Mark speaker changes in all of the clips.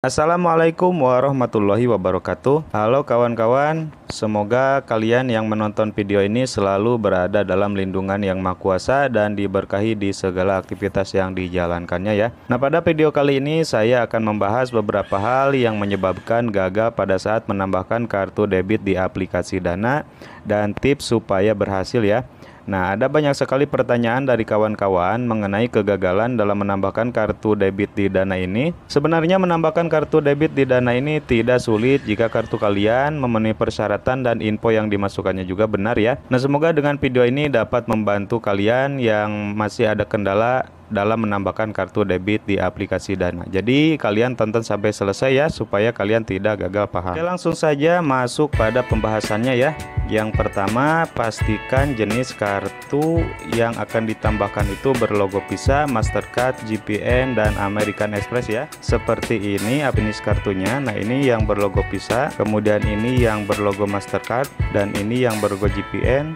Speaker 1: Assalamualaikum warahmatullahi wabarakatuh. Halo kawan-kawan Semoga kalian yang menonton video ini selalu berada dalam lindungan yang maha kuasa Dan diberkahi di segala aktivitas yang dijalankannya ya. Nah pada video kali ini saya akan membahas beberapa hal yang menyebabkan gagal pada saat menambahkan kartu debit di aplikasi Dana Dan tips supaya berhasil ya Nah, ada banyak sekali pertanyaan dari kawan-kawan mengenai kegagalan dalam menambahkan kartu debit di Dana ini. Sebenarnya menambahkan kartu debit di Dana ini tidak sulit jika kartu kalian memenuhi persyaratan dan info yang dimasukkannya juga benar ya. Nah, semoga dengan video ini dapat membantu kalian yang masih ada kendala dalam menambahkan kartu debit di aplikasi Dana. Jadi kalian tonton sampai selesai ya supaya kalian tidak gagal paham. Oke, langsung saja masuk pada pembahasannya ya. Yang pertama, pastikan jenis kartu yang akan ditambahkan itu berlogo Visa, Mastercard, GPN dan American Express ya. Seperti ini jenis kartunya. Nah, ini yang berlogo Visa, kemudian ini yang berlogo Mastercard dan ini yang berlogo GPN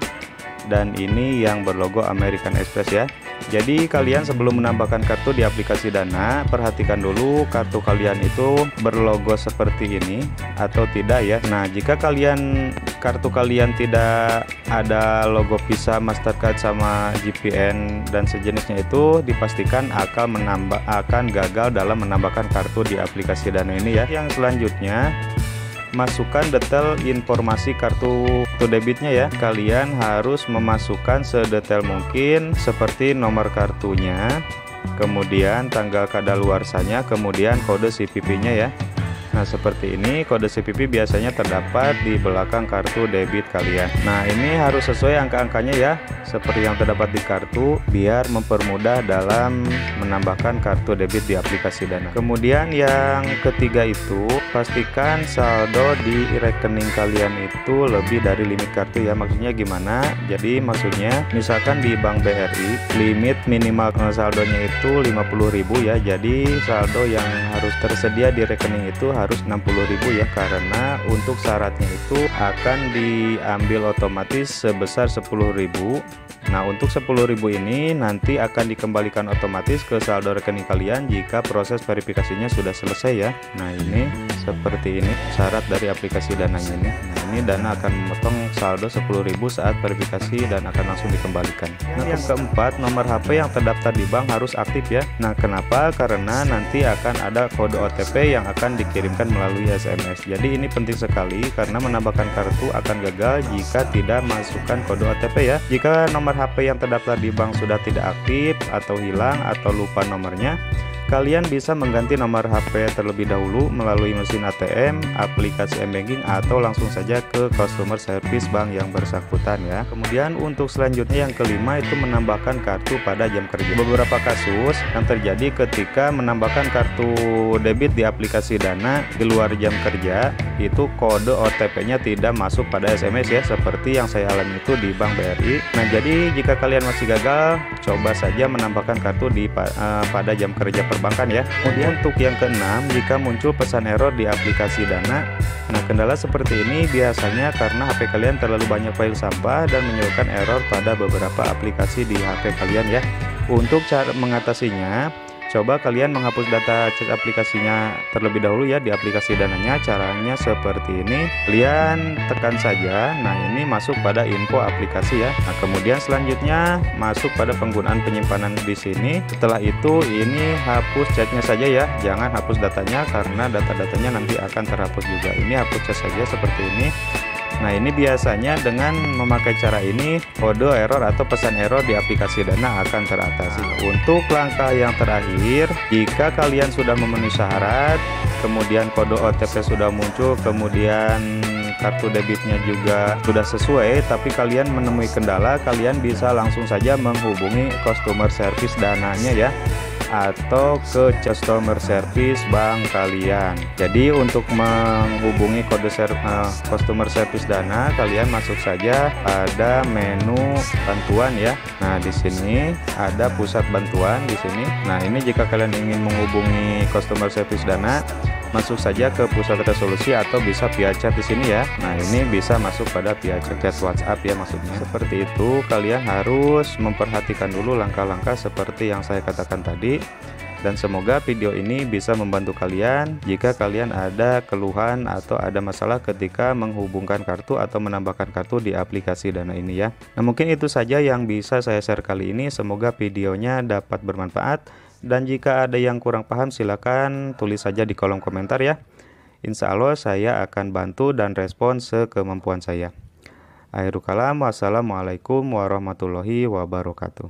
Speaker 1: dan ini yang berlogo American Express ya. Jadi kalian sebelum menambahkan kartu di aplikasi Dana, perhatikan dulu kartu kalian itu berlogo seperti ini atau tidak ya. Nah, jika kalian kartu kalian tidak ada logo Visa, Mastercard sama GPN dan sejenisnya itu dipastikan akan menambah akan gagal dalam menambahkan kartu di aplikasi Dana ini ya. Yang selanjutnya masukkan detail informasi kartu kartu debitnya ya. Kalian harus memasukkan sedetail mungkin seperti nomor kartunya kemudian tanggal kadaluarsanya kemudian kode CVV nya ya Nah seperti ini kode CVV biasanya terdapat di belakang kartu debit kalian. Nah ini harus sesuai angka-angkanya ya Seperti yang terdapat di kartu biar mempermudah dalam menambahkan kartu debit di aplikasi Dana. Kemudian yang ketiga itu pastikan saldo di rekening kalian itu lebih dari limit kartu ya. Maksudnya gimana? Jadi maksudnya misalkan di Bank BRI limit minimal saldonya itu 50.000 ya. Jadi saldo yang harus tersedia di rekening itu harus 60.000 ya karena untuk syaratnya itu akan diambil otomatis sebesar 10.000 Nah untuk 10.000 ini nanti akan dikembalikan otomatis ke saldo rekening kalian jika proses verifikasinya sudah selesai ya. Nah ini seperti ini syarat dari aplikasi dananya ini. Nah ini dana akan memotong saldo 10.000 saat verifikasi dan akan langsung dikembalikan. Nah yang keempat nomor HP yang terdaftar di bank harus aktif ya. Nah kenapa? Karena nanti akan ada kode OTP yang akan dikirimkan melalui SMS jadi ini penting sekali karena menambahkan kartu akan gagal jika tidak masukkan kode OTP ya. Jika nomor HP yang terdaftar di bank sudah tidak aktif atau hilang atau lupa nomornya Kalian bisa mengganti nomor HP terlebih dahulu melalui mesin ATM, aplikasi m-banking atau langsung saja ke customer service bank yang bersangkutan ya. Kemudian untuk selanjutnya yang kelima itu menambahkan kartu pada jam kerja. Beberapa kasus yang terjadi ketika menambahkan kartu debit di aplikasi Dana di luar jam kerja itu kode OTP-nya tidak masuk pada SMS ya seperti yang saya alami itu di Bank BRI. Nah, jadi jika kalian masih gagal, coba saja menambahkan kartu di uh, pada jam kerja perbankan ya. Kemudian untuk yang keenam, jika muncul pesan error di aplikasi Dana, nah kendala seperti ini biasanya karena HP kalian terlalu banyak file sampah dan menyebabkan error pada beberapa aplikasi di HP kalian ya. Untuk cara mengatasinya, coba kalian menghapus data cek aplikasinya terlebih dahulu ya di aplikasi dananya. Caranya seperti ini. Kalian tekan saja. Nah ini masuk pada info aplikasi ya. Nah kemudian selanjutnya masuk pada penggunaan penyimpanan di sini. Setelah itu ini hapus chatnya saja ya. Jangan hapus datanya karena data-datanya nanti akan terhapus juga. Ini hapus chat saja seperti ini Nah ini biasanya dengan memakai cara ini kode error atau pesan error di aplikasi Dana akan teratasi. Untuk langkah yang terakhir, jika kalian sudah memenuhi syarat, kemudian kode OTP sudah muncul, kemudian kartu debitnya juga sudah sesuai, tapi kalian menemui kendala, kalian bisa langsung saja menghubungi customer service dananya ya atau ke customer service bank kalian. Jadi untuk menghubungi kode ser uh, customer service Dana, kalian masuk saja pada menu bantuan ya. Nah, di sini ada pusat bantuan di sini. Nah, ini jika kalian ingin menghubungi customer service Dana, masuk saja ke pusat resolusi atau bisa via chat di sini ya. Nah, ini bisa masuk pada via chat, chat WhatsApp ya maksudnya. Seperti itu, kalian harus memperhatikan dulu langkah-langkah seperti yang saya katakan tadi. Dan semoga video ini bisa membantu kalian jika kalian ada keluhan atau ada masalah ketika menghubungkan kartu atau menambahkan kartu di aplikasi Dana ini ya. Nah, mungkin itu saja yang bisa saya share kali ini. Semoga videonya dapat bermanfaat dan jika ada yang kurang paham silakan tulis saja di kolom komentar ya. Insya Allah saya akan bantu dan respon sekemampuan saya. Akhirul kalam, wassalamualaikum warahmatullahi wabarakatuh.